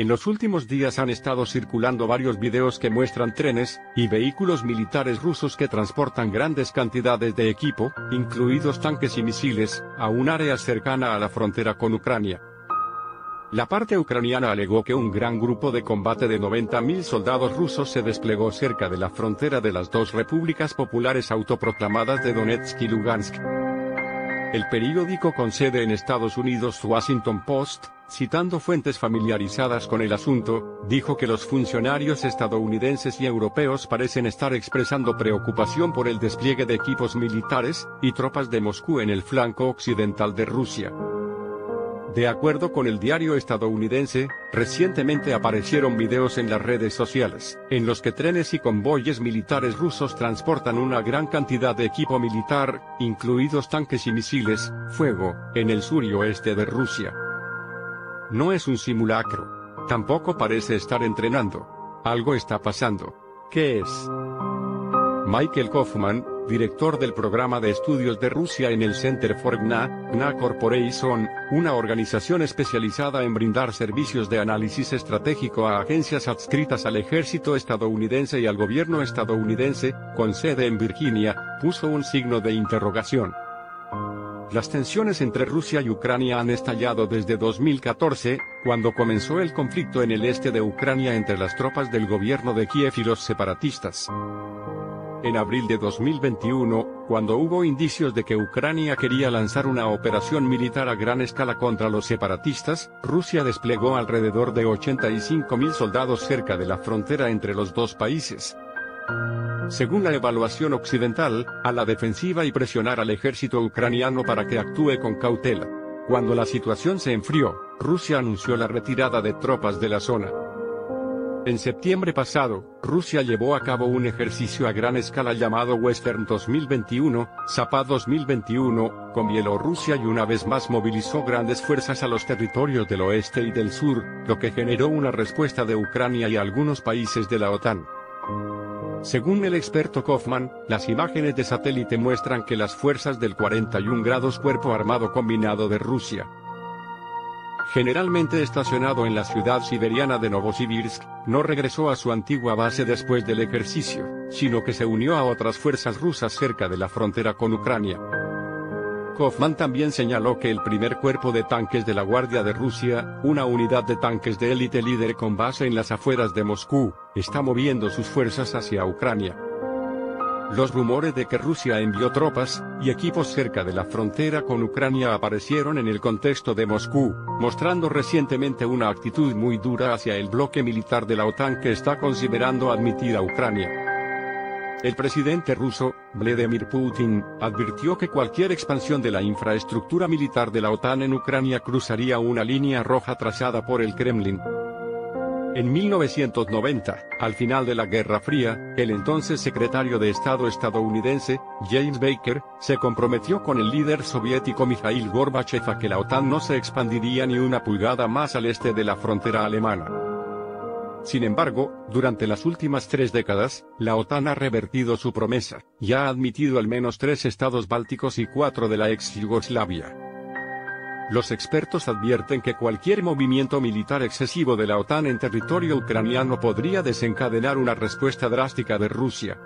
En los últimos días han estado circulando varios videos que muestran trenes y vehículos militares rusos que transportan grandes cantidades de equipo, incluidos tanques y misiles, a un área cercana a la frontera con Ucrania. La parte ucraniana alegó que un gran grupo de combate de 90.000 soldados rusos se desplegó cerca de la frontera de las dos repúblicas populares autoproclamadas de Donetsk y Lugansk. El periódico con sede en Estados Unidos Washington Post, citando fuentes familiarizadas con el asunto, dijo que los funcionarios estadounidenses y europeos parecen estar expresando preocupación por el despliegue de equipos militares y tropas de Moscú en el flanco occidental de Rusia. De acuerdo con el diario estadounidense, recientemente aparecieron videos en las redes sociales, en los que trenes y convoyes militares rusos transportan una gran cantidad de equipo militar, incluidos tanques y misiles, fuego, en el sur y oeste de Rusia. No es un simulacro. Tampoco parece estar entrenando. Algo está pasando. ¿Qué es? Michael Kaufman, director del programa de estudios de Rusia en el Center for GNA, GNA Corporation, una organización especializada en brindar servicios de análisis estratégico a agencias adscritas al ejército estadounidense y al gobierno estadounidense, con sede en Virginia, puso un signo de interrogación. Las tensiones entre Rusia y Ucrania han estallado desde 2014, cuando comenzó el conflicto en el este de Ucrania entre las tropas del gobierno de Kiev y los separatistas. En abril de 2021, cuando hubo indicios de que Ucrania quería lanzar una operación militar a gran escala contra los separatistas, Rusia desplegó alrededor de 85.000 soldados cerca de la frontera entre los dos países. Según la evaluación occidental, a la defensiva y presionar al ejército ucraniano para que actúe con cautela. Cuando la situación se enfrió, Rusia anunció la retirada de tropas de la zona. En septiembre pasado, Rusia llevó a cabo un ejercicio a gran escala llamado Western 2021, Zapad 2021, con Bielorrusia y una vez más movilizó grandes fuerzas a los territorios del oeste y del sur, lo que generó una respuesta de Ucrania y algunos países de la OTAN. Según el experto Kaufman, las imágenes de satélite muestran que las fuerzas del 41 grados Cuerpo Armado Combinado de Rusia, generalmente estacionado en la ciudad siberiana de Novosibirsk, no regresó a su antigua base después del ejercicio, sino que se unió a otras fuerzas rusas cerca de la frontera con Ucrania. Kaufman también señaló que el primer cuerpo de tanques de la Guardia de Rusia, una unidad de tanques de élite líder con base en las afueras de Moscú, está moviendo sus fuerzas hacia Ucrania. Los rumores de que Rusia envió tropas y equipos cerca de la frontera con Ucrania aparecieron en el contexto de Moscú, mostrando recientemente una actitud muy dura hacia el bloque militar de la OTAN que está considerando admitir a Ucrania. El presidente ruso, Vladimir Putin, advirtió que cualquier expansión de la infraestructura militar de la OTAN en Ucrania cruzaría una línea roja trazada por el Kremlin. En 1990, al final de la Guerra Fría, el entonces secretario de Estado estadounidense, James Baker, se comprometió con el líder soviético Mikhail Gorbachev a que la OTAN no se expandiría ni una pulgada más al este de la frontera alemana. Sin embargo, durante las últimas tres décadas, la OTAN ha revertido su promesa, y ha admitido al menos tres estados bálticos y cuatro de la ex Yugoslavia. Los expertos advierten que cualquier movimiento militar excesivo de la OTAN en territorio ucraniano podría desencadenar una respuesta drástica de Rusia,